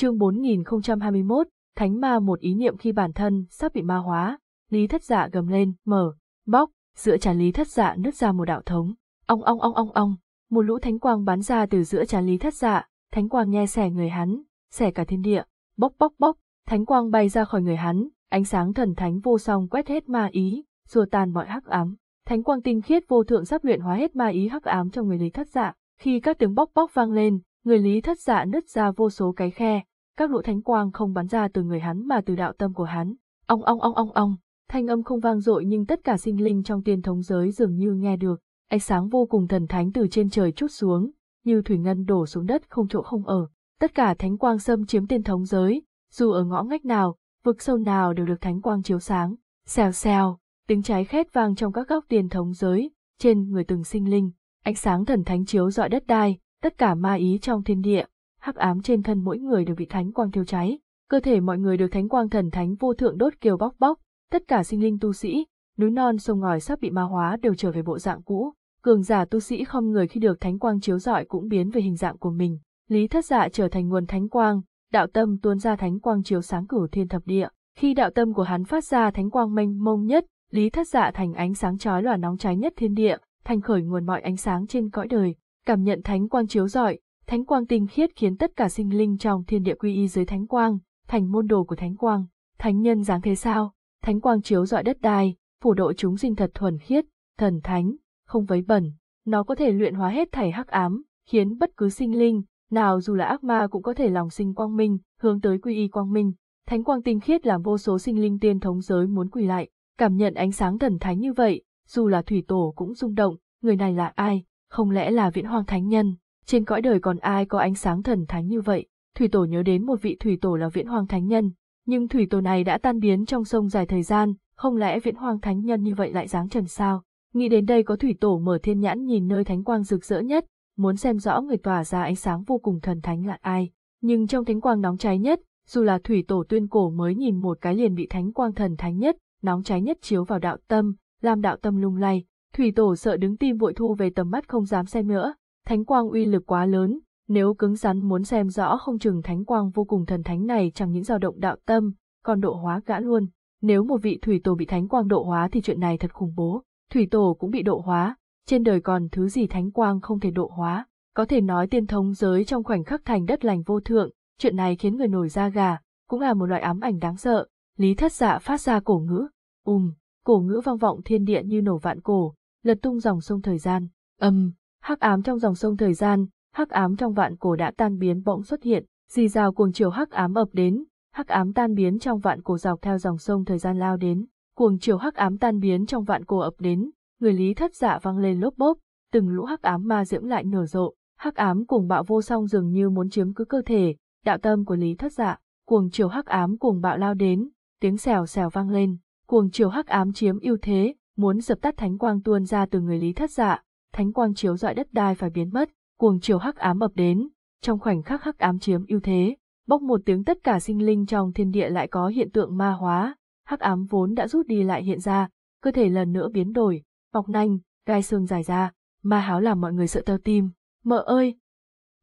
Chương 4021, Thánh ma một ý niệm khi bản thân sắp bị ma hóa, Lý Thất Dạ gầm lên, mở, bóc, giữa trán Lý Thất Dạ nứt ra một đạo thống. Ong ong ong ong ong, một lũ thánh quang bắn ra từ giữa trán Lý Thất Dạ, thánh quang nhe xẻ người hắn, xẻ cả thiên địa, bóc bóc bóc thánh quang bay ra khỏi người hắn, ánh sáng thần thánh vô song quét hết ma ý, xua tan mọi hắc ám. Thánh quang tinh khiết vô thượng sắp luyện hóa hết ma ý hắc ám trong người Lý Thất Dạ. Khi các tiếng bóc bóc vang lên, người Lý Thất Dạ nứt ra vô số cái khe, các lũ thánh quang không bắn ra từ người hắn mà từ đạo tâm của hắn. Ong ong ong ong ong, thanh âm không vang dội nhưng tất cả sinh linh trong tiên thống giới dường như nghe được. Ánh sáng vô cùng thần thánh từ trên trời chút xuống, như thủy ngân đổ xuống đất không chỗ không ở. Tất cả thánh quang xâm chiếm tiên thống giới, dù ở ngõ ngách nào, vực sâu nào đều được thánh quang chiếu sáng. Xèo xèo, tiếng cháy khét vang trong các góc tiên thống giới, trên người từng sinh linh, ánh sáng thần thánh chiếu rọi đất đai, tất cả ma ý trong thiên địa, hắc ám trên thân mỗi người đều bị thánh quang thiêu cháy, cơ thể mọi người được thánh quang thần thánh vô thượng đốt kiều bóc bóc, tất cả sinh linh tu sĩ, núi non sông ngòi sắp bị ma hóa đều trở về bộ dạng cũ, cường giả tu sĩ không người khi được thánh quang chiếu rọi cũng biến về hình dạng của mình, Lý Thất Dạ trở thành nguồn thánh quang, đạo tâm tuôn ra thánh quang chiếu sáng cửu thiên thập địa, khi đạo tâm của hắn phát ra thánh quang mênh mông nhất, Lý Thất Dạ thành ánh sáng chói lòa nóng cháy nhất thiên địa, thành khởi nguồn mọi ánh sáng trên cõi đời, cảm nhận thánh quang chiếu rọi, thánh quang tinh khiết khiến tất cả sinh linh trong thiên địa quy y dưới thánh quang, thành môn đồ của thánh quang. Thánh nhân dáng thế sao? Thánh quang chiếu rọi đất đai, phủ độ chúng sinh thật thuần khiết, thần thánh, không vấy bẩn, nó có thể luyện hóa hết thảy hắc ám, khiến bất cứ sinh linh nào dù là ác ma cũng có thể lòng sinh quang minh, hướng tới quy y quang minh. Thánh quang tinh khiết làm vô số sinh linh tiên thống giới muốn quỳ lại, cảm nhận ánh sáng thần thánh như vậy, dù là thủy tổ cũng rung động, người này là ai, không lẽ là viễn hoàng thánh nhân, trên cõi đời còn ai có ánh sáng thần thánh như vậy, thủy tổ nhớ đến một vị thủy tổ là viễn hoàng thánh nhân, nhưng thủy tổ này đã tan biến trong sông dài thời gian, không lẽ viễn hoàng thánh nhân như vậy lại dáng trần sao? Nghĩ đến đây có thủy tổ mở thiên nhãn nhìn nơi thánh quang rực rỡ nhất, muốn xem rõ người tỏa ra ánh sáng vô cùng thần thánh là ai. Nhưng trong thánh quang nóng cháy nhất, dù là thủy tổ tuyên cổ mới nhìn một cái liền bị thánh quang thần thánh nhất, nóng cháy nhất chiếu vào đạo tâm, làm đạo tâm lung lay. Thủy tổ sợ đứng tim vội thu về tầm mắt không dám xem nữa, thánh quang uy lực quá lớn, nếu cứng rắn muốn xem rõ không chừng thánh quang vô cùng thần thánh này chẳng những dao động đạo tâm, còn độ hóa gã luôn. Nếu một vị thủy tổ bị thánh quang độ hóa thì chuyện này thật khủng bố. Thủy tổ cũng bị độ hóa, trên đời còn thứ gì thánh quang không thể độ hóa, có thể nói tiên thống giới trong khoảnh khắc thành đất lành vô thượng, chuyện này khiến người nổi da gà, cũng là một loại ám ảnh đáng sợ. Lý thất dạ phát ra cổ ngữ, ùm, cổ ngữ vang vọng thiên địa như nổ vạn cổ, lật tung dòng sông thời gian, âm, hắc ám trong dòng sông thời gian, hắc ám trong vạn cổ đã tan biến bỗng xuất hiện, dì rào cuồng chiều hắc ám ập đến, hắc ám tan biến trong vạn cổ dọc theo dòng sông thời gian lao đến, cuồng chiều hắc ám tan biến trong vạn cổ ập đến, người lý thất dạ vang lên lốp bốp, từng lũ hắc ám ma diễm lại nở rộ, hắc ám cuồng bạo vô song dường như muốn chiếm cứ cơ thể, đạo tâm của lý thất dạ, cuồng chiều hắc ám cuồng bạo lao đến, tiếng xèo xèo vang lên, cuồng chiều hắc ám chiếm ưu thế, muốn dập tắt thánh quang tuôn ra từ người lý thất dạ, thánh quang chiếu dọi đất đai phải biến mất, cuồng chiều hắc ám ập đến, trong khoảnh khắc hắc ám chiếm ưu thế, bốc một tiếng tất cả sinh linh trong thiên địa lại có hiện tượng ma hóa, hắc ám vốn đã rút đi lại hiện ra, cơ thể lần nữa biến đổi, bọc nanh, gai xương dài ra, ma háo làm mọi người sợ tơ tim. Mợ ơi!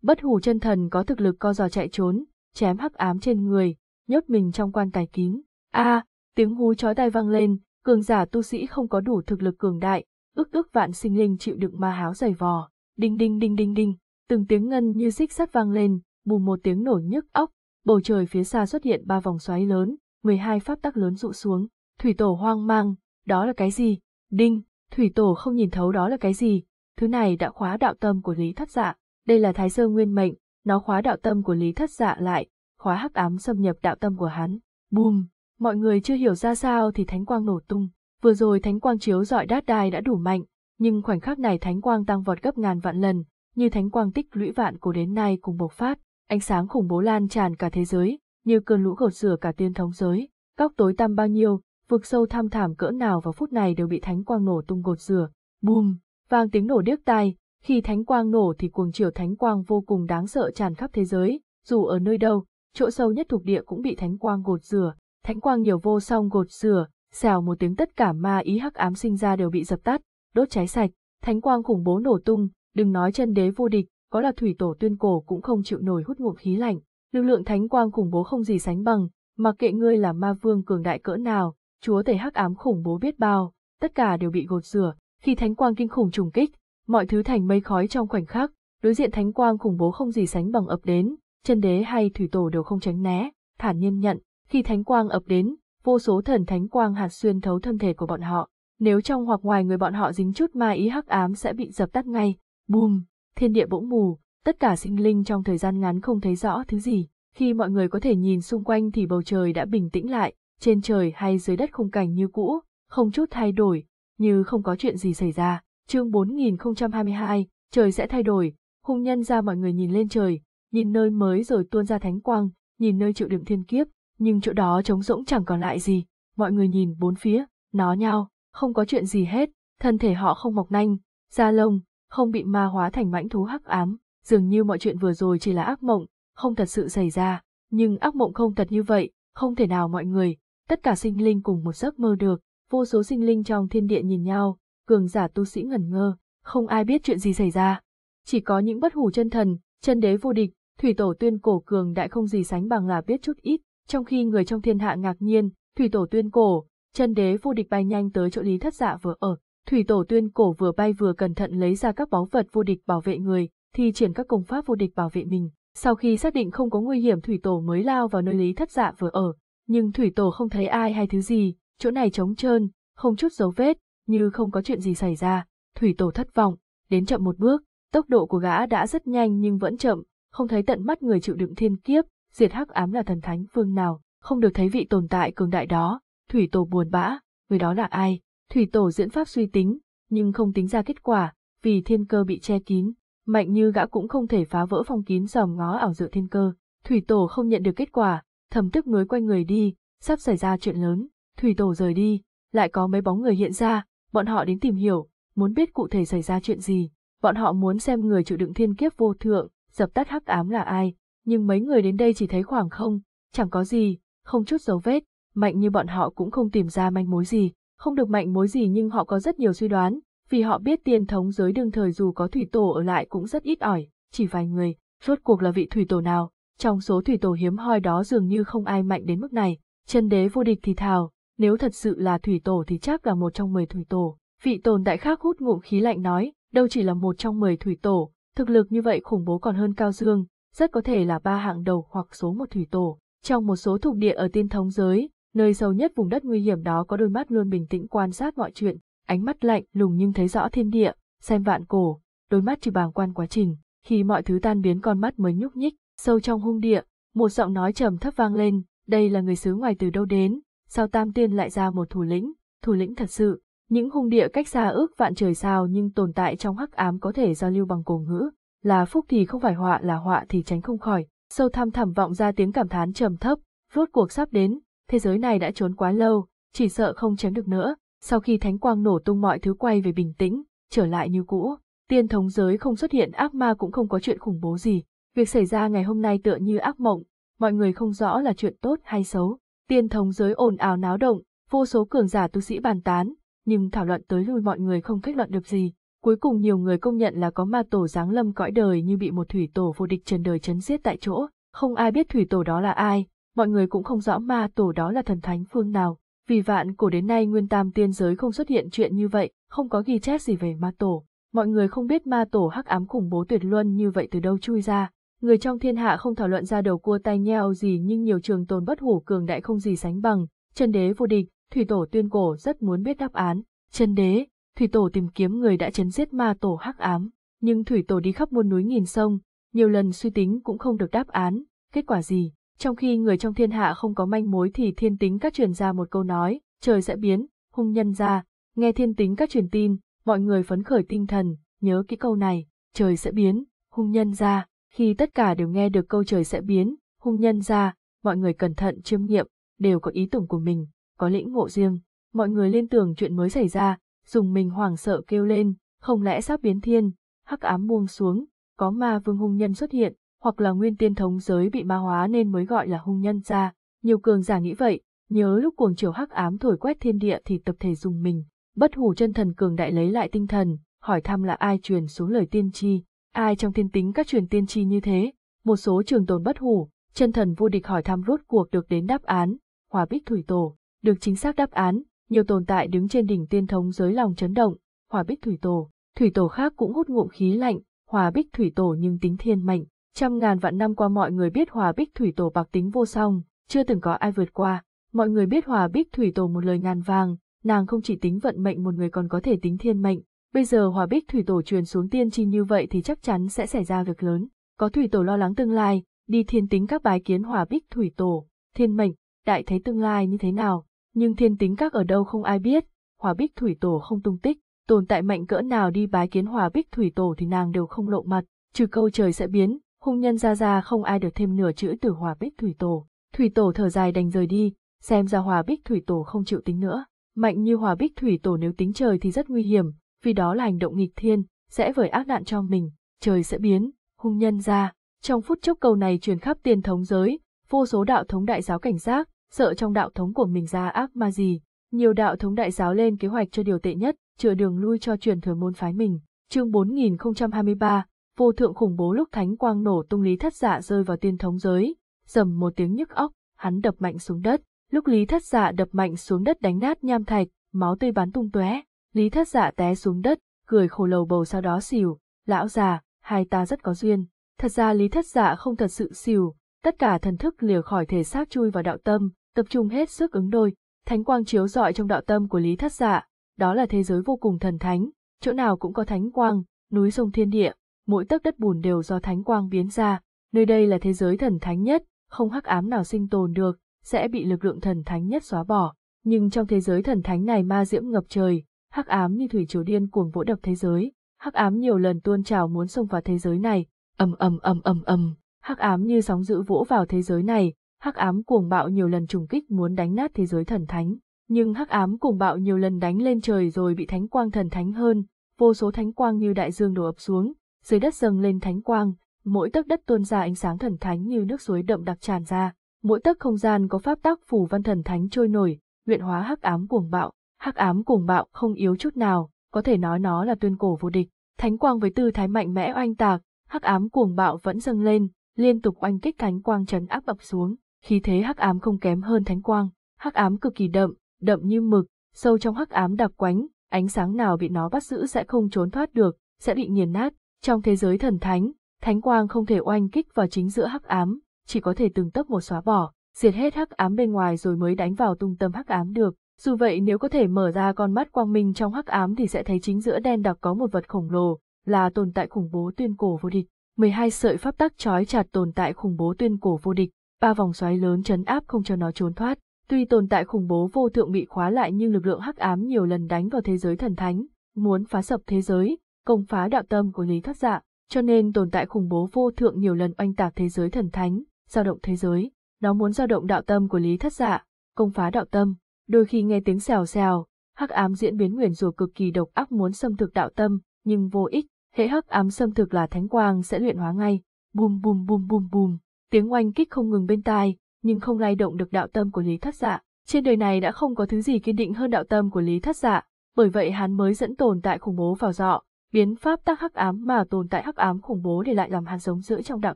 Bất hủ chân thần có thực lực co giò chạy trốn, chém hắc ám trên người, nhốt mình trong quan tài kín. A, tiếng hú chói tai vang lên, cường giả tu sĩ không có đủ thực lực cường đại, ước ước vạn sinh linh chịu đựng ma háo dày vò. Đinh đinh đinh đinh đinh, từng tiếng ngân như xích sắt vang lên, bùm một tiếng nổ nhức óc, bầu trời phía xa xuất hiện ba vòng xoáy lớn, 12 pháp tắc lớn rụ xuống, thủy tổ hoang mang, đó là cái gì? Đinh, thủy tổ không nhìn thấu đó là cái gì, thứ này đã khóa đạo tâm của Lý Thất Dạ, đây là Thái Sơ Nguyên Mệnh, nó khóa đạo tâm của Lý Thất Dạ lại, khóa hắc ám xâm nhập đạo tâm của hắn. Bùm, mọi người chưa hiểu ra sao thì thánh quang nổ tung, vừa rồi thánh quang chiếu dọi đát đai đã đủ mạnh, nhưng khoảnh khắc này thánh quang tăng vọt gấp ngàn vạn lần, như thánh quang tích lũy vạn cổ đến nay cùng bộc phát, ánh sáng khủng bố lan tràn cả thế giới, như cơn lũ gột rửa cả tiên thống giới, góc tối tăm bao nhiêu, vực sâu thăm thảm cỡ nào vào phút này đều bị thánh quang nổ tung gột rửa. Bùm, vang tiếng nổ điếc tai, khi thánh quang nổ thì cuồng chiều thánh quang vô cùng đáng sợ tràn khắp thế giới, dù ở nơi đâu, chỗ sâu nhất thuộc địa cũng bị thánh quang gột rửa, thánh quang nhiều vô song gột rửa, xèo một tiếng tất cả ma ý hắc ám sinh ra đều bị dập tắt, đốt cháy sạch, thánh quang khủng bố nổ tung, đừng nói chân đế vô địch, có là thủy tổ tuyên cổ cũng không chịu nổi hút ngụm khí lạnh. lực lượng thánh quang khủng bố không gì sánh bằng, mặc kệ ngươi là ma vương cường đại cỡ nào, chúa tể hắc ám khủng bố biết bao, tất cả đều bị gột rửa, khi thánh quang kinh khủng trùng kích, mọi thứ thành mây khói trong khoảnh khắc, đối diện thánh quang khủng bố không gì sánh bằng ập đến, chân đế hay thủy tổ đều không tránh né, thản nhiên nhận, khi thánh quang ập đến, vô số thần thánh quang hạt xuyên thấu thân thể của bọn họ, nếu trong hoặc ngoài người bọn họ dính chút ma ý hắc ám sẽ bị dập tắt ngay, bùm, thiên địa bỗng mù, tất cả sinh linh trong thời gian ngắn không thấy rõ thứ gì, khi mọi người có thể nhìn xung quanh thì bầu trời đã bình tĩnh lại, trên trời hay dưới đất khung cảnh như cũ, không chút thay đổi, như không có chuyện gì xảy ra. Chương 4022, trời sẽ thay đổi, hung nhân ra mọi người nhìn lên trời, nhìn nơi mới rồi tuôn ra thánh quang, nhìn nơi chịu đựng thiên kiếp, nhưng chỗ đó trống rỗng chẳng còn lại gì, mọi người nhìn bốn phía, nó nhau, không có chuyện gì hết, thân thể họ không mọc nanh, da lông, không bị ma hóa thành mãnh thú hắc ám, dường như mọi chuyện vừa rồi chỉ là ác mộng, không thật sự xảy ra, nhưng ác mộng không thật như vậy, không thể nào mọi người, tất cả sinh linh cùng một giấc mơ được, vô số sinh linh trong thiên địa nhìn nhau, cường giả tu sĩ ngẩn ngơ, không ai biết chuyện gì xảy ra. Chỉ có những bất hủ chân thần, chân đế vô địch, thủy tổ tuyên cổ cường đại không gì sánh bằng là biết chút ít, trong khi người trong thiên hạ ngạc nhiên, thủy tổ tuyên cổ, chân đế vô địch bay nhanh tới chỗ lý thất dạ vừa ở, thủy tổ tuyên cổ vừa bay vừa cẩn thận lấy ra các báu vật vô địch bảo vệ người, thi triển các công pháp vô địch bảo vệ mình. Sau khi xác định không có nguy hiểm thủy tổ mới lao vào nơi lý thất dạ vừa ở, nhưng thủy tổ không thấy ai hay thứ gì, chỗ này trống trơn, không chút dấu vết, như không có chuyện gì xảy ra, thủy tổ thất vọng, đến chậm một bước, tốc độ của gã đã rất nhanh nhưng vẫn chậm, không thấy tận mắt người chịu đựng thiên kiếp, diệt hắc ám là thần thánh phương nào, không được thấy vị tồn tại cường đại đó, thủy tổ buồn bã, người đó là ai, thủy tổ diễn pháp suy tính, nhưng không tính ra kết quả, vì thiên cơ bị che kín, mạnh như gã cũng không thể phá vỡ phong kín dòm ngó ảo dự thiên cơ, thủy tổ không nhận được kết quả, thầm tức nối quay người đi, sắp xảy ra chuyện lớn, thủy tổ rời đi, lại có mấy bóng người hiện ra, bọn họ đến tìm hiểu, muốn biết cụ thể xảy ra chuyện gì, bọn họ muốn xem người chịu đựng thiên kiếp vô thượng, dập tắt hắc ám là ai, nhưng mấy người đến đây chỉ thấy khoảng không, chẳng có gì, không chút dấu vết, mạnh như bọn họ cũng không tìm ra manh mối gì, không được mạnh mối gì nhưng họ có rất nhiều suy đoán, vì họ biết tiên thống giới đương thời dù có thủy tổ ở lại cũng rất ít ỏi, chỉ vài người, rốt cuộc là vị thủy tổ nào, trong số thủy tổ hiếm hoi đó dường như không ai mạnh đến mức này, chân đế vô địch thì thào, nếu thật sự là thủy tổ thì chắc là một trong mười thủy tổ. Vị tồn đại khác hút ngụm khí lạnh nói, đâu chỉ là một trong mười thủy tổ, thực lực như vậy khủng bố còn hơn Cao Dương, rất có thể là ba hạng đầu hoặc số một thủy tổ. Trong một số thuộc địa ở tiên thống giới, nơi sâu nhất vùng đất nguy hiểm đó có đôi mắt luôn bình tĩnh quan sát mọi chuyện, ánh mắt lạnh lùng nhưng thấy rõ thiên địa, xem vạn cổ, đôi mắt chỉ bàng quan quá trình, khi mọi thứ tan biến con mắt mới nhúc nhích, sâu trong hung địa, một giọng nói trầm thấp vang lên, đây là người xứ ngoài từ đâu đến, sao tam tiên lại ra một thủ lĩnh, thủ lĩnh thật sự, những hung địa cách xa ước vạn trời sao nhưng tồn tại trong hắc ám có thể giao lưu bằng cổ ngữ, là phúc thì không phải họa là họa thì tránh không khỏi, sâu thăm thẳm vọng ra tiếng cảm thán trầm thấp, rốt cuộc sắp đến, thế giới này đã trốn quá lâu, chỉ sợ không tránh được nữa, sau khi thánh quang nổ tung mọi thứ quay về bình tĩnh, trở lại như cũ, tiên thống giới không xuất hiện ác ma cũng không có chuyện khủng bố gì, việc xảy ra ngày hôm nay tựa như ác mộng, mọi người không rõ là chuyện tốt hay xấu, tiên thống giới ồn ào náo động, vô số cường giả tu sĩ bàn tán, nhưng thảo luận tới lui mọi người không kết luận được gì. Cuối cùng nhiều người công nhận là có ma tổ giáng lâm cõi đời như bị một thủy tổ vô địch trần đời chấn giết tại chỗ, không ai biết thủy tổ đó là ai, mọi người cũng không rõ ma tổ đó là thần thánh phương nào. Vì vạn cổ đến nay nguyên tam tiên giới không xuất hiện chuyện như vậy, không có ghi chép gì về ma tổ. Mọi người không biết ma tổ hắc ám khủng bố tuyệt luân như vậy từ đâu chui ra. Người trong thiên hạ không thảo luận ra đầu cua tay nheo gì nhưng nhiều trường tồn bất hủ cường đại không gì sánh bằng. Chân đế vô địch, thủy tổ tuyên cổ rất muốn biết đáp án. Chân đế, thủy tổ tìm kiếm người đã chấn giết ma tổ hắc ám. Nhưng thủy tổ đi khắp muôn núi nghìn sông, nhiều lần suy tính cũng không được đáp án. Kết quả gì? Trong khi người trong thiên hạ không có manh mối thì thiên tính các truyền ra một câu nói, trời sẽ biến, hung nhân ra, nghe thiên tính các truyền tin, mọi người phấn khởi tinh thần, nhớ kỹ câu này, trời sẽ biến, hung nhân ra, khi tất cả đều nghe được câu trời sẽ biến, hung nhân ra, mọi người cẩn thận chiêm nghiệm, đều có ý tưởng của mình, có lĩnh ngộ riêng, mọi người liên tưởng chuyện mới xảy ra, dùng mình hoảng sợ kêu lên, không lẽ sắp biến thiên, hắc ám buông xuống, có ma vương hung nhân xuất hiện, hoặc là nguyên tiên thống giới bị ma hóa nên mới gọi là hung nhân ra. Nhiều cường giả nghĩ vậy, nhớ lúc cuồng chiều hắc ám thổi quét thiên địa thì tập thể dùng mình. Bất hủ chân thần cường đại lấy lại tinh thần, hỏi thăm là ai truyền xuống lời tiên tri, ai trong thiên tính các truyền tiên tri như thế. Một số trường tồn bất hủ, Chân thần vô địch hỏi thăm rốt cuộc được đến đáp án, Hòa Bích Thủy Tổ, được chính xác đáp án, nhiều tồn tại đứng trên đỉnh tiên thống giới lòng chấn động, Hòa Bích Thủy Tổ, Thủy Tổ khác cũng hút ngụm khí lạnh, Hòa Bích Thủy Tổ nhưng tính thiên mệnh, trăm ngàn vạn năm qua mọi người biết Hòa Bích Thủy Tổ bạc tính vô song, chưa từng có ai vượt qua, mọi người biết Hòa Bích Thủy Tổ một lời ngàn vàng, nàng không chỉ tính vận mệnh một người còn có thể tính thiên mệnh, bây giờ Hòa Bích Thủy Tổ truyền xuống tiên tri như vậy thì chắc chắn sẽ xảy ra việc lớn, có Thủy Tổ lo lắng tương lai, đi thiên tính các bái kiến Hòa Bích Thủy Tổ, thiên mệnh, đại thấy tương lai như thế nào, nhưng thiên tính các ở đâu không ai biết, Hòa Bích Thủy Tổ không tung tích, tồn tại mạnh cỡ nào đi bái kiến Hòa Bích Thủy Tổ thì nàng đều không lộ mặt, trừ câu trời sẽ biến, hung nhân ra ra không ai được thêm nửa chữ từ Hòa Bích Thủy Tổ. Thủy Tổ thở dài đành rời đi, xem ra Hòa Bích Thủy Tổ không chịu tính nữa. Mạnh như Hòa Bích Thủy Tổ nếu tính trời thì rất nguy hiểm, vì đó là hành động nghịch thiên, sẽ vởi ác nạn cho mình, trời sẽ biến, hung nhân ra. Trong phút chốc câu này truyền khắp tiền thống giới, vô số đạo thống đại giáo cảnh giác, sợ trong đạo thống của mình ra ác ma gì. Nhiều đạo thống đại giáo lên kế hoạch cho điều tệ nhất, chữa đường lui cho truyền thừa môn phái mình. Chương 4023, vô thượng khủng bố lúc thánh quang nổ tung lý thất dạ rơi vào tiên thống giới, rầm một tiếng nhức óc, hắn đập mạnh xuống đất, lúc lý thất dạ đập mạnh xuống đất đánh nát nham thạch, máu tươi bắn tung tóe, lý thất dạ té xuống đất, cười khổ lầu bầu sau đó xỉu, lão già, hai ta rất có duyên. Thật ra lý thất dạ không thật sự xỉu, tất cả thần thức lìa khỏi thể xác chui vào đạo tâm, tập trung hết sức ứng đôi, thánh quang chiếu rọi trong đạo tâm của lý thất dạ, đó là thế giới vô cùng thần thánh, chỗ nào cũng có thánh quang, núi sông thiên địa, mỗi tấc đất bùn đều do thánh quang biến ra, nơi đây là thế giới thần thánh nhất, không hắc ám nào sinh tồn được, sẽ bị lực lượng thần thánh nhất xóa bỏ. Nhưng trong thế giới thần thánh này ma diễm ngập trời, hắc ám như thủy triều điên cuồng vỗ đập thế giới, hắc ám nhiều lần tuôn trào muốn xông vào thế giới này, ầm ầm ầm ầm ầm, hắc ám như sóng dữ vỗ vào thế giới này, hắc ám cuồng bạo nhiều lần trùng kích muốn đánh nát thế giới thần thánh, nhưng hắc ám cuồng bạo nhiều lần đánh lên trời rồi bị thánh quang thần thánh hơn, vô số thánh quang như đại dương đổ ập xuống, dưới đất dâng lên thánh quang, mỗi tấc đất tuôn ra ánh sáng thần thánh như nước suối đậm đặc tràn ra, mỗi tấc không gian có pháp tác phủ văn thần thánh trôi nổi, luyện hóa hắc ám cuồng bạo, hắc ám cuồng bạo không yếu chút nào, có thể nói nó là tuyên cổ vô địch, thánh quang với tư thái mạnh mẽ oanh tạc, hắc ám cuồng bạo vẫn dâng lên, liên tục oanh kích thánh quang trấn áp ập xuống, khí thế hắc ám không kém hơn thánh quang, hắc ám cực kỳ đậm, đậm như mực, sâu trong hắc ám đặc quánh, ánh sáng nào bị nó bắt giữ sẽ không trốn thoát được, sẽ bị nghiền nát. Trong thế giới thần thánh, thánh quang không thể oanh kích vào chính giữa hắc ám, chỉ có thể từng tấc một xóa bỏ, diệt hết hắc ám bên ngoài rồi mới đánh vào tung tâm hắc ám được. Dù vậy nếu có thể mở ra con mắt quang minh trong hắc ám thì sẽ thấy chính giữa đen đặc có một vật khổng lồ, là tồn tại khủng bố tuyên cổ vô địch. 12 sợi pháp tắc trói chặt tồn tại khủng bố tuyên cổ vô địch, ba vòng xoáy lớn chấn áp không cho nó trốn thoát. Tuy tồn tại khủng bố vô thượng bị khóa lại nhưng lực lượng hắc ám nhiều lần đánh vào thế giới thần thánh, muốn phá sập thế giới, công phá đạo tâm của Lý Thất Dạ, cho nên tồn tại khủng bố vô thượng nhiều lần oanh tạc thế giới thần thánh, dao động thế giới. Nó muốn dao động đạo tâm của Lý Thất Dạ, công phá đạo tâm. Đôi khi nghe tiếng xèo xèo, hắc ám diễn biến nguyền rủa cực kỳ độc ác muốn xâm thực đạo tâm, nhưng vô ích. Hệ hắc ám xâm thực là thánh quang sẽ luyện hóa ngay. Bùm bùm bùm bùm bùm, tiếng oanh kích không ngừng bên tai, nhưng không lay động được đạo tâm của Lý Thất Dạ. Trên đời này đã không có thứ gì kiên định hơn đạo tâm của Lý Thất Dạ, bởi vậy hắn mới dẫn tồn tại khủng bố vào dọ, biến pháp tác hắc ám mà tồn tại hắc ám khủng bố để lại làm hắn sống giữa trong đạo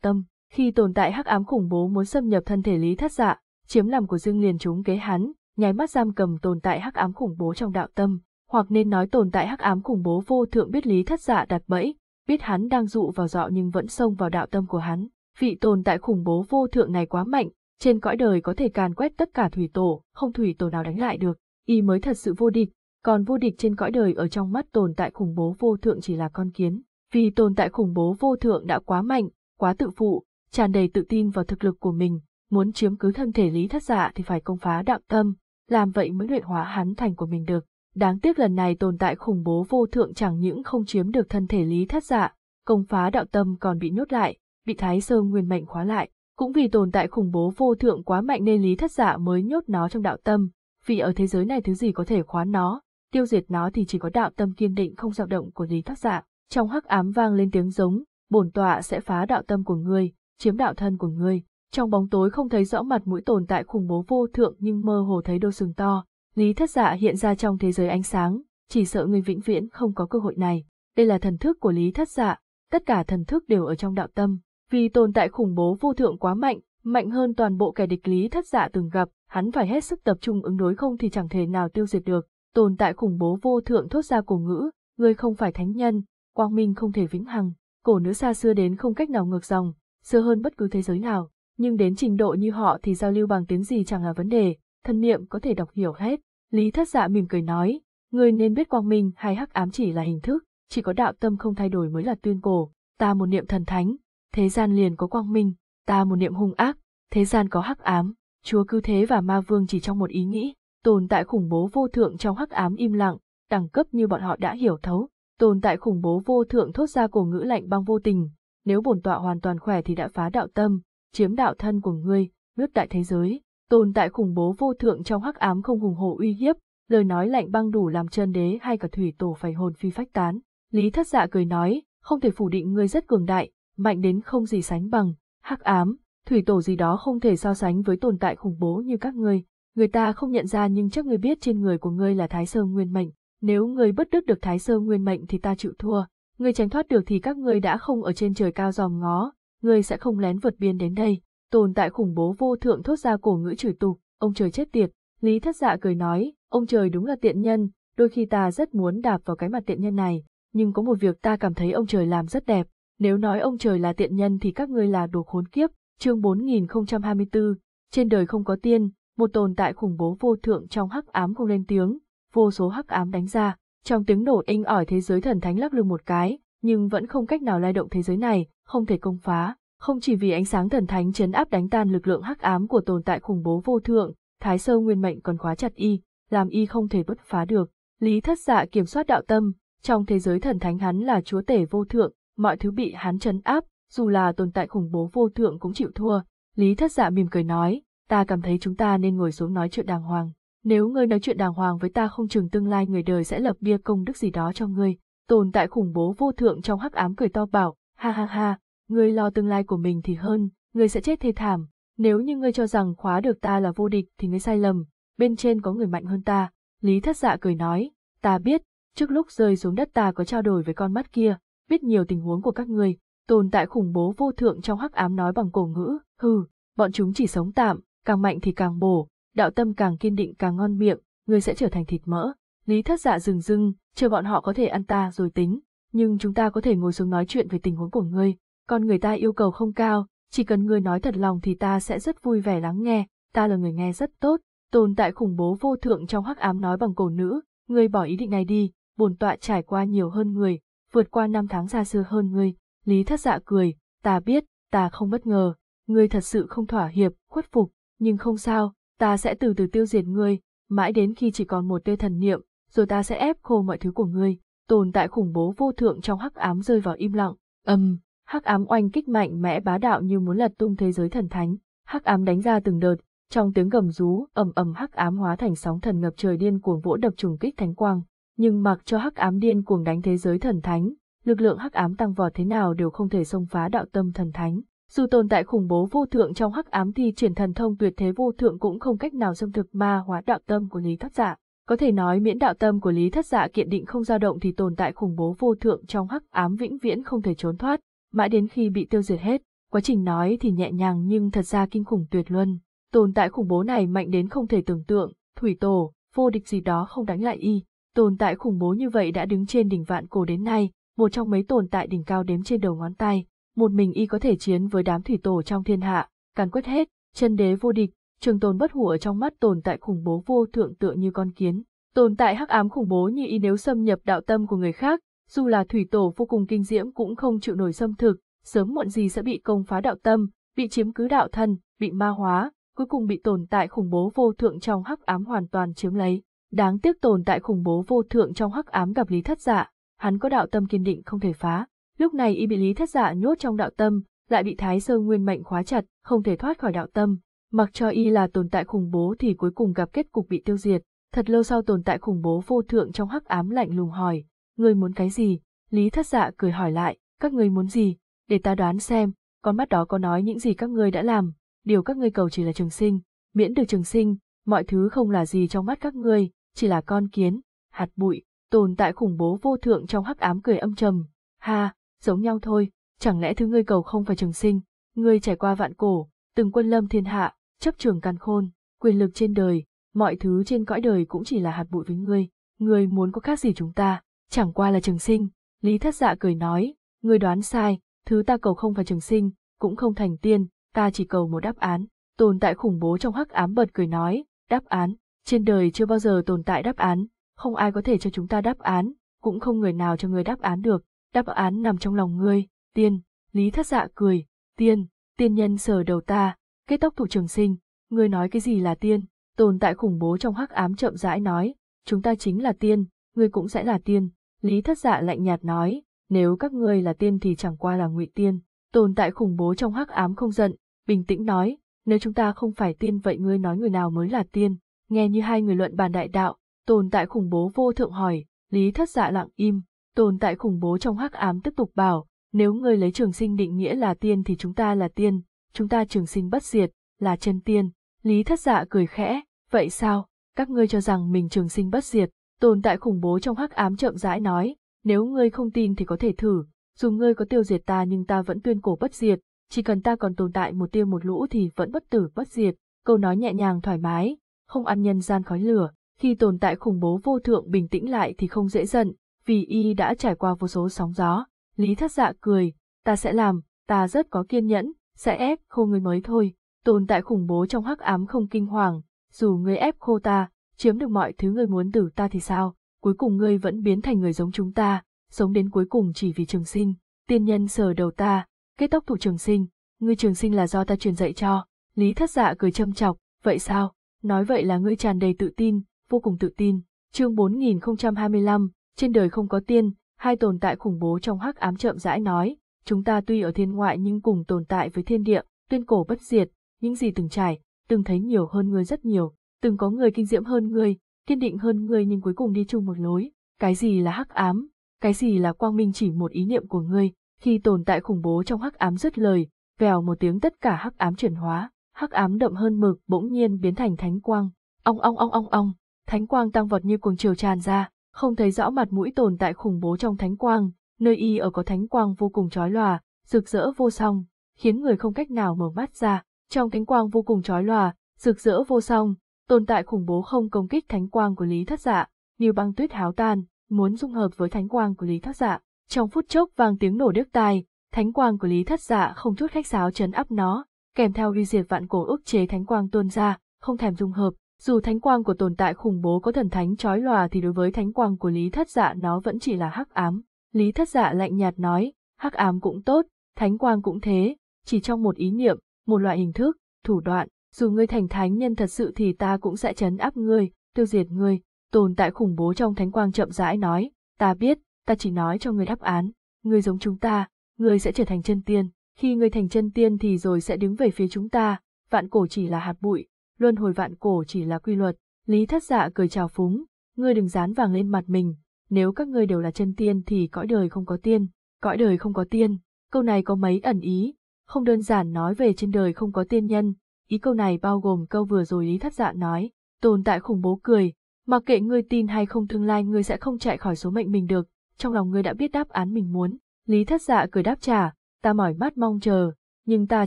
tâm. Khi tồn tại hắc ám khủng bố muốn xâm nhập thân thể Lý Thất Dạ, chiếm làm của Dương liền chúng kế hắn, nháy mắt giam cầm tồn tại hắc ám khủng bố trong đạo tâm, hoặc nên nói tồn tại hắc ám khủng bố vô thượng biết Lý Thất Dạ đặt bẫy, biết hắn đang dụ vào dọ nhưng vẫn xông vào đạo tâm của hắn. Vị tồn tại khủng bố vô thượng này quá mạnh, trên cõi đời có thể càn quét tất cả thủy tổ, không thủy tổ nào đánh lại được, y mới thật sự vô địch, còn vô địch trên cõi đời ở trong mắt tồn tại khủng bố vô thượng chỉ là con kiến. Vì tồn tại khủng bố vô thượng đã quá mạnh, quá tự phụ, tràn đầy tự tin vào thực lực của mình, muốn chiếm cứ thân thể lý thất dạ thì phải công phá đạo tâm, làm vậy mới luyện hóa hắn thành của mình được. Đáng tiếc lần này tồn tại khủng bố vô thượng chẳng những không chiếm được thân thể lý thất dạ, công phá đạo tâm còn bị nhốt lại, bị thái sơ nguyên mệnh khóa lại. Cũng vì tồn tại khủng bố vô thượng quá mạnh nên lý thất dạ mới nhốt nó trong đạo tâm, vì ở thế giới này thứ gì có thể khóa nó, tiêu diệt nó thì chỉ có đạo tâm kiên định không dao động của Lý thất Dạ. Trong hắc ám vang lên tiếng giống, bổn tọa sẽ phá đạo tâm của ngươi, chiếm đạo thân của ngươi. Trong bóng tối không thấy rõ mặt mũi tồn tại khủng bố vô thượng nhưng mơ hồ thấy đôi sừng to. Lý Thất Dạ hiện ra trong thế giới ánh sáng, chỉ sợ người vĩnh viễn không có cơ hội này. Đây là thần thức của Lý Thất Dạ, tất cả thần thức đều ở trong đạo tâm. Vì tồn tại khủng bố vô thượng quá mạnh, Mạnh hơn toàn bộ kẻ địch lý thất dạ từng gặp, hắn phải hết sức tập trung ứng đối không thì chẳng thể nào tiêu diệt được. Tồn tại khủng bố vô thượng thốt ra cổ ngữ, ngươi không phải thánh nhân, quang minh không thể vĩnh hằng. Cổ nữ xa xưa đến không cách nào ngược dòng, xưa hơn bất cứ thế giới nào. Nhưng đến trình độ như họ thì giao lưu bằng tiếng gì chẳng là vấn đề, thân niệm có thể đọc hiểu hết. Lý thất dạ mỉm cười nói, ngươi nên biết quang minh hay hắc ám chỉ là hình thức, chỉ có đạo tâm không thay đổi mới là tuyên cổ. Ta một niệm thần thánh, thế gian liền có quang minh, ta một niệm hung ác, thế gian có hắc ám, chúa cứu thế và ma vương chỉ trong một ý nghĩ, tồn tại khủng bố vô thượng trong hắc ám im lặng, đẳng cấp như bọn họ đã hiểu thấu, tồn tại khủng bố vô thượng thốt ra cổ ngữ lạnh băng vô tình, nếu bổn tọa hoàn toàn khỏe thì đã phá đạo tâm, chiếm đạo thân của ngươi, nước đại thế giới, tồn tại khủng bố vô thượng trong hắc ám không hùng hổ uy hiếp, lời nói lạnh băng đủ làm chân đế hay cả thủy tổ phải hồn phi phách tán. Lý thất dạ cười nói, không thể phủ định ngươi rất cường đại, mạnh đến không gì sánh bằng, hắc ám, thủy tổ gì đó không thể so sánh với tồn tại khủng bố như các ngươi. Người ta không nhận ra nhưng chắc ngươi biết trên người của ngươi là Thái Sơ Nguyên Mệnh. Nếu ngươi bất đứt được Thái Sơ Nguyên Mệnh thì ta chịu thua. Ngươi tránh thoát được thì các ngươi đã không ở trên trời cao dòm ngó. Ngươi sẽ không lén vượt biên đến đây. Tồn tại khủng bố vô thượng thốt ra cổ ngữ chửi tục. Ông trời chết tiệt. Lý thất dạ cười nói, ông trời đúng là tiện nhân. Đôi khi ta rất muốn đạp vào cái mặt tiện nhân này. Nhưng có một việc ta cảm thấy ông trời làm rất đẹp. Nếu nói ông trời là tiện nhân thì các ngươi là đồ khốn kiếp. Chương 4024, trên đời không có tiên, một tồn tại khủng bố vô thượng trong hắc ám không lên tiếng, vô số hắc ám đánh ra, trong tiếng nổ inh ỏi thế giới thần thánh lắc lư một cái, nhưng vẫn không cách nào lay động thế giới này, không thể công phá, không chỉ vì ánh sáng thần thánh chấn áp đánh tan lực lượng hắc ám của tồn tại khủng bố vô thượng, Thái Sơ Nguyên Mệnh còn khóa chặt y, làm y không thể bứt phá được. Lý Thất Dạ kiểm soát đạo tâm, trong thế giới thần thánh hắn là chúa tể vô thượng, mọi thứ bị hắn chấn áp, dù là tồn tại khủng bố vô thượng cũng chịu thua. Lý thất dạ mỉm cười nói, ta cảm thấy chúng ta nên ngồi xuống nói chuyện đàng hoàng. Nếu ngươi nói chuyện đàng hoàng với ta không chừng tương lai người đời sẽ lập bia công đức gì đó cho ngươi. Tồn tại khủng bố vô thượng trong hắc ám cười to bảo, ha ha ha, ngươi lo tương lai của mình thì hơn, ngươi sẽ chết thê thảm. Nếu như ngươi cho rằng khóa được ta là vô địch thì ngươi sai lầm, bên trên có người mạnh hơn ta. Lý thất dạ cười nói, ta biết, trước lúc rơi xuống đất ta có trao đổi với con mắt kia, biết nhiều tình huống của các ngươi, tồn tại khủng bố vô thượng trong hắc ám nói bằng cổ ngữ, hừ, bọn chúng chỉ sống tạm, càng mạnh thì càng bổ, đạo tâm càng kiên định càng ngon miệng, ngươi sẽ trở thành thịt mỡ. Lý thất dạ dừng dưng, chờ bọn họ có thể ăn ta rồi tính, nhưng chúng ta có thể ngồi xuống nói chuyện về tình huống của ngươi, con người ta yêu cầu không cao, chỉ cần ngươi nói thật lòng thì ta sẽ rất vui vẻ lắng nghe, ta là người nghe rất tốt, tồn tại khủng bố vô thượng trong hắc ám nói bằng cổ nữ, ngươi bỏ ý định này đi, bổn tọa trải qua nhiều hơn người, vượt qua năm tháng xa xưa hơn ngươi, Lý thất dạ cười, ta biết, ta không bất ngờ, ngươi thật sự không thỏa hiệp, khuất phục, nhưng không sao, ta sẽ từ từ tiêu diệt ngươi, mãi đến khi chỉ còn một tê thần niệm, rồi ta sẽ ép khô mọi thứ của ngươi. Tồn tại khủng bố vô thượng trong hắc ám rơi vào im lặng, âm, hắc ám oanh kích mạnh mẽ bá đạo như muốn lật tung thế giới thần thánh, hắc ám đánh ra từng đợt, trong tiếng gầm rú, ầm ầm hắc ám hóa thành sóng thần ngập trời điên cuồng vỗ đập trùng kích thánh quang, nhưng mặc cho hắc ám điên cuồng đánh thế giới thần thánh, lực lượng hắc ám tăng vọt thế nào đều không thể xông phá đạo tâm thần thánh. Dù tồn tại khủng bố vô thượng trong hắc ám thì triển thần thông tuyệt thế vô thượng cũng không cách nào xâm thực ma hóa đạo tâm của Lý Thất Dạ. Có thể nói miễn đạo tâm của Lý Thất Dạ kiện định không dao động thì tồn tại khủng bố vô thượng trong hắc ám vĩnh viễn không thể trốn thoát, mãi đến khi bị tiêu diệt hết. Quá trình nói thì nhẹ nhàng nhưng thật ra kinh khủng tuyệt luân. Tồn tại khủng bố này mạnh đến không thể tưởng tượng, thủy tổ, vô địch gì đó không đánh lại y. Tồn tại khủng bố như vậy đã đứng trên đỉnh vạn cổ đến nay, một trong mấy tồn tại đỉnh cao đếm trên đầu ngón tay, một mình y có thể chiến với đám thủy tổ trong thiên hạ, càn quét hết, chân đế vô địch, trường tồn bất hủ ở trong mắt tồn tại khủng bố vô thượng tựa như con kiến. Tồn tại hắc ám khủng bố như y nếu xâm nhập đạo tâm của người khác, dù là thủy tổ vô cùng kinh diễm cũng không chịu nổi xâm thực, sớm muộn gì sẽ bị công phá đạo tâm, bị chiếm cứ đạo thân, bị ma hóa, cuối cùng bị tồn tại khủng bố vô thượng trong hắc ám hoàn toàn chiếm lấy. Đáng tiếc tồn tại khủng bố vô thượng trong hắc ám gặp Lý Thất Dạ, hắn có đạo tâm kiên định không thể phá. Lúc này y bị Lý Thất Dạ nhốt trong đạo tâm, lại bị Thái Sơ Nguyên mệnh khóa chặt, không thể thoát khỏi đạo tâm. Mặc cho y là tồn tại khủng bố thì cuối cùng gặp kết cục bị tiêu diệt. Thật lâu sau tồn tại khủng bố vô thượng trong hắc ám lạnh lùng hỏi, ngươi muốn cái gì? Lý Thất Dạ cười hỏi lại, các ngươi muốn gì? Để ta đoán xem, con mắt đó có nói những gì các ngươi đã làm, điều các ngươi cầu chỉ là trường sinh, miễn được trường sinh, mọi thứ không là gì trong mắt các ngươi, chỉ là con kiến, hạt bụi, tồn tại khủng bố vô thượng trong hắc ám cười âm trầm. Ha, giống nhau thôi, chẳng lẽ thứ ngươi cầu không phải trường sinh, ngươi trải qua vạn cổ, từng quân lâm thiên hạ, chấp trường căn khôn, quyền lực trên đời, mọi thứ trên cõi đời cũng chỉ là hạt bụi với ngươi, ngươi muốn có khác gì chúng ta, chẳng qua là trường sinh. Lý thất dạ cười nói, ngươi đoán sai, thứ ta cầu không phải trường sinh, cũng không thành tiên, ta chỉ cầu một đáp án. Tồn tại khủng bố trong hắc ám bật cười nói, đáp án, trên đời chưa bao giờ tồn tại đáp án, không ai có thể cho chúng ta đáp án, cũng không người nào cho người đáp án được, đáp án nằm trong lòng ngươi, tiên, Lý thất dạ cười, tiên, tiên nhân sờ đầu ta, kết tóc thủ trường sinh, ngươi nói cái gì là tiên, tồn tại khủng bố trong hắc ám chậm rãi nói, chúng ta chính là tiên, ngươi cũng sẽ là tiên, Lý thất dạ lạnh nhạt nói, nếu các ngươi là tiên thì chẳng qua là ngụy tiên, tồn tại khủng bố trong hắc ám không giận, bình tĩnh nói, nếu chúng ta không phải tiên vậy ngươi nói người nào mới là tiên, nghe như hai người luận bàn đại đạo, tồn tại khủng bố vô thượng hỏi, Lý thất dạ lặng im, tồn tại khủng bố trong hắc ám tiếp tục bảo, nếu ngươi lấy trường sinh định nghĩa là tiên thì chúng ta là tiên, chúng ta trường sinh bất diệt, là chân tiên. Lý thất dạ cười khẽ, vậy sao, các ngươi cho rằng mình trường sinh bất diệt, tồn tại khủng bố trong hắc ám chậm rãi nói, nếu ngươi không tin thì có thể thử, dù ngươi có tiêu diệt ta nhưng ta vẫn tuyên cổ bất diệt, chỉ cần ta còn tồn tại một tiêu một lũ thì vẫn bất tử bất diệt, câu nói nhẹ nhàng thoải mái, không ăn nhân gian khói lửa, khi tồn tại khủng bố vô thượng bình tĩnh lại thì không dễ giận, vì y đã trải qua vô số sóng gió, Lý thất dạ cười, ta sẽ làm, ta rất có kiên nhẫn, sẽ ép khô người mới thôi, tồn tại khủng bố trong hắc ám không kinh hoàng, dù ngươi ép khô ta, chiếm được mọi thứ ngươi muốn từ ta thì sao, cuối cùng ngươi vẫn biến thành người giống chúng ta, sống đến cuối cùng chỉ vì trường sinh, tiên nhân sờ đầu ta, kết tóc thủ trường sinh, ngươi trường sinh là do ta truyền dạy cho, Lý thất dạ cười châm chọc, vậy sao, nói vậy là ngươi tràn đầy tự tin, vô cùng tự tin, chương 4025, trên đời không có tiên, hai tồn tại khủng bố trong hắc ám chậm rãi nói, chúng ta tuy ở thiên ngoại nhưng cùng tồn tại với thiên địa, tuyên cổ bất diệt, những gì từng trải, từng thấy nhiều hơn ngươi rất nhiều, từng có người kinh diễm hơn người, kiên định hơn người nhưng cuối cùng đi chung một lối, cái gì là hắc ám, cái gì là quang minh chỉ một ý niệm của ngươi, khi tồn tại khủng bố trong hắc ám dứt lời, vèo một tiếng tất cả hắc ám chuyển hóa, hắc ám đậm hơn mực bỗng nhiên biến thành thánh quang, ong ong ong ong ong, thánh quang tăng vọt như cuồng chiều tràn ra, không thấy rõ mặt mũi tồn tại khủng bố trong thánh quang, nơi y ở có thánh quang vô cùng chói lòa, rực rỡ vô song, khiến người không cách nào mở mắt ra. Trong thánh quang vô cùng chói lòa, rực rỡ vô song, tồn tại khủng bố không công kích thánh quang của Lý Thất Dạ, như băng tuyết háo tan, muốn dung hợp với thánh quang của Lý Thất Dạ. Trong phút chốc vang tiếng nổ đứt tai, thánh quang của Lý Thất Dạ không chút khách sáo chấn áp nó, kèm theo uy diệt vạn cổ ức chế thánh quang tuôn ra, không thèm dung hợp, dù thánh quang của tồn tại khủng bố có thần thánh chói lòa thì đối với thánh quang của Lý Thất Dạ nó vẫn chỉ là hắc ám. Lý Thất Dạ lạnh nhạt nói, hắc ám cũng tốt, thánh quang cũng thế, chỉ trong một ý niệm, một loại hình thức, thủ đoạn, dù ngươi thành thánh nhân thật sự thì ta cũng sẽ chấn áp ngươi, tiêu diệt ngươi. Tồn tại khủng bố trong thánh quang chậm rãi nói, ta biết, ta chỉ nói cho ngươi đáp án, ngươi giống chúng ta, ngươi sẽ trở thành chân tiên, khi ngươi thành chân tiên thì rồi sẽ đứng về phía chúng ta, vạn cổ chỉ là hạt bụi, luân hồi vạn cổ chỉ là quy luật. Lý thất dạ cười chào phúng, ngươi đừng dán vàng lên mặt mình, nếu các ngươi đều là chân tiên thì cõi đời không có tiên, cõi đời không có tiên, câu này có mấy ẩn ý, không đơn giản nói về trên đời không có tiên nhân, ý câu này bao gồm câu vừa rồi Lý thất dạ nói, tồn tại khủng bố cười, mặc kệ ngươi tin hay không tương lai ngươi sẽ không chạy khỏi số mệnh mình được, trong lòng ngươi đã biết đáp án mình muốn. Lý thất dạ cười đáp trả, ta mỏi mắt mong chờ, nhưng ta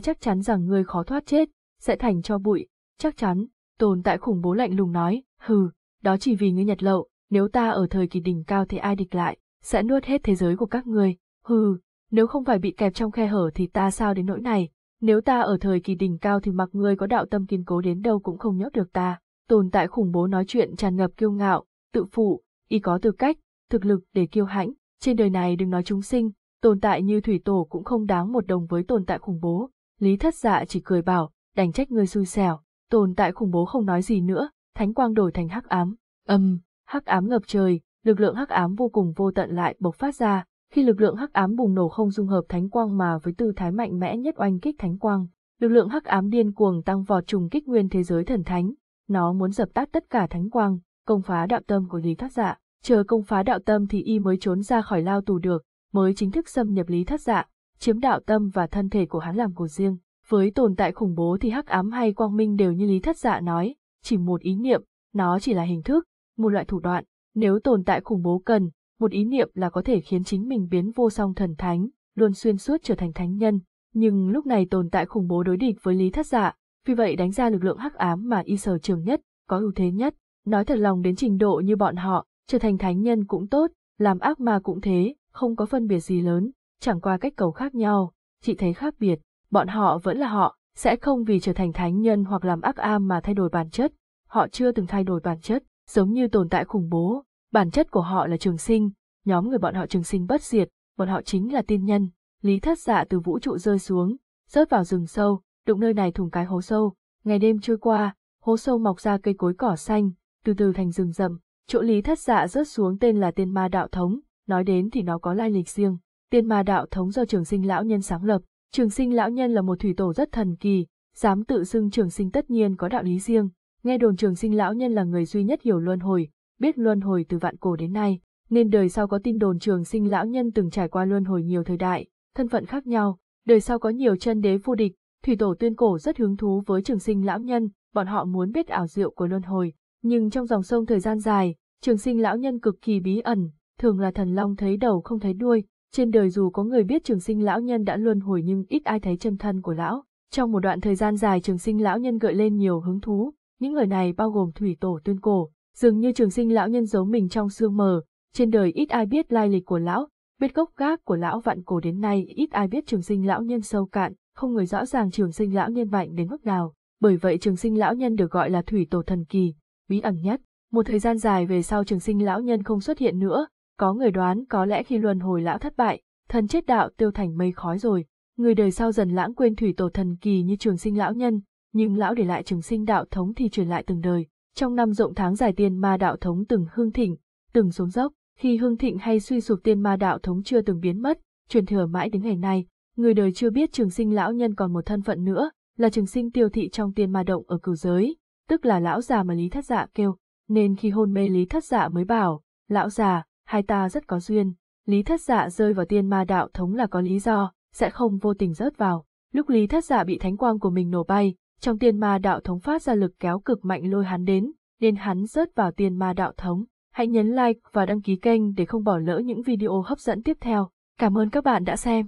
chắc chắn rằng ngươi khó thoát chết, sẽ thành cho bụi, Chắc chắn, tồn tại khủng bố lạnh lùng nói, hừ, đó chỉ vì ngươi nhật lậu, nếu ta ở thời kỳ đỉnh cao thì ai địch lại, sẽ nuốt hết thế giới của các ngươi, hừ, nếu không phải bị kẹp trong khe hở thì ta sao đến nỗi này, nếu ta ở thời kỳ đỉnh cao thì mặc ngươi có đạo tâm kiên cố đến đâu cũng không nhốt được ta, tồn tại khủng bố nói chuyện tràn ngập kiêu ngạo, tự phụ, y có tư cách, thực lực để kiêu hãnh, trên đời này đừng nói chúng sinh, tồn tại như thủy tổ cũng không đáng một đồng với tồn tại khủng bố, lý thất dạ chỉ cười bảo, đành trách ngươi xui xẻo, tồn tại khủng bố không nói gì nữa, thánh quang đổi thành hắc ám, âm, hắc ám ngập trời, lực lượng hắc ám vô cùng vô tận lại bộc phát ra, khi lực lượng hắc ám bùng nổ không dung hợp thánh quang mà với tư thái mạnh mẽ nhất oanh kích thánh quang, lực lượng hắc ám điên cuồng tăng vọt trùng kích nguyên thế giới thần thánh, nó muốn dập tắt tất cả thánh quang, công phá đạo tâm của Lý Thất Dạ, chờ công phá đạo tâm thì y mới trốn ra khỏi lao tù được, mới chính thức xâm nhập Lý Thất Dạ, chiếm đạo tâm và thân thể của hắn làm của riêng. Với tồn tại khủng bố thì hắc ám hay quang minh đều như Lý Thất Dạ nói, chỉ một ý niệm, nó chỉ là hình thức, một loại thủ đoạn, nếu tồn tại khủng bố cần, một ý niệm là có thể khiến chính mình biến vô song thần thánh, luôn xuyên suốt trở thành thánh nhân, Nhưng lúc này tồn tại khủng bố đối địch với Lý Thất Dạ, vì vậy đánh ra lực lượng hắc ám mà y sở trường nhất, có ưu thế nhất. Nói thật lòng đến trình độ như bọn họ, trở thành thánh nhân cũng tốt, làm ác ma cũng thế, không có phân biệt gì lớn, chẳng qua cách cầu khác nhau, chị thấy khác biệt, bọn họ vẫn là họ, sẽ không vì trở thành thánh nhân hoặc làm ác am mà thay đổi bản chất, họ chưa từng thay đổi bản chất, giống như tồn tại khủng bố, bản chất của họ là trường sinh, nhóm người bọn họ trường sinh bất diệt, bọn họ chính là tiên nhân, lý thất dạ từ vũ trụ rơi xuống, rớt vào rừng sâu, đụng nơi này thùng cái hố sâu, ngày đêm trôi qua, hố sâu mọc ra cây cối cỏ xanh, từ từ thành rừng rậm, chỗ lý thất dạ rớt xuống tên là tiên ma đạo thống, nói đến thì nó có lai lịch riêng, tiên ma đạo thống do trường sinh lão nhân sáng lập, trường sinh lão nhân là một thủy tổ rất thần kỳ, dám tự xưng trường sinh tất nhiên có đạo lý riêng, nghe đồn trường sinh lão nhân là người duy nhất hiểu luân hồi, biết luân hồi từ vạn cổ đến nay, nên đời sau có tin đồn trường sinh lão nhân từng trải qua luân hồi nhiều thời đại, thân phận khác nhau, đời sau có nhiều chân đế vô địch, thủy tổ tuyên cổ rất hứng thú với trường sinh lão nhân, bọn họ muốn biết ảo diệu của luân hồi, nhưng trong dòng sông thời gian dài, trường sinh lão nhân cực kỳ bí ẩn, thường là thần long thấy đầu không thấy đuôi, trên đời dù có người biết trường sinh lão nhân đã luân hồi nhưng ít ai thấy chân thân của lão. Trong một đoạn thời gian dài trường sinh lão nhân gợi lên nhiều hứng thú, những người này bao gồm thủy tổ tuyên cổ, dường như trường sinh lão nhân giấu mình trong sương mờ, trên đời ít ai biết lai lịch của lão, biết gốc gác của lão vạn cổ đến nay ít ai biết trường sinh lão nhân sâu cạn, không người rõ ràng trường sinh lão nhân mạnh đến mức nào, bởi vậy trường sinh lão nhân được gọi là thủy tổ thần kỳ, bí ẩn nhất. Một thời gian dài về sau trường sinh lão nhân không xuất hiện nữa, có người đoán có lẽ khi luân hồi lão thất bại, thần chết đạo tiêu thành mây khói rồi, người đời sau dần lãng quên thủy tổ thần kỳ như trường sinh lão nhân, nhưng lão để lại trường sinh đạo thống thì truyền lại từng đời. Trong năm rộng tháng dài tiên ma đạo thống từng hương thịnh, từng xuống dốc, khi hương thịnh hay suy sụp tiên ma đạo thống chưa từng biến mất, truyền thừa mãi đến ngày nay, người đời chưa biết trường sinh lão nhân còn một thân phận nữa, là trường sinh tiêu thị trong tiên ma động ở cửu giới, tức là lão già mà Lý Thất Dạ kêu, nên khi hôn mê Lý Thất Dạ mới bảo, lão già, hai ta rất có duyên, Lý Thất Dạ rơi vào tiên ma đạo thống là có lý do, sẽ không vô tình rớt vào. Lúc Lý Thất Dạ bị thánh quang của mình nổ bay, trong tiên ma đạo thống phát ra lực kéo cực mạnh lôi hắn đến, nên hắn rớt vào tiên ma đạo thống. Hãy nhấn like và đăng ký kênh để không bỏ lỡ những video hấp dẫn tiếp theo. Cảm ơn các bạn đã xem.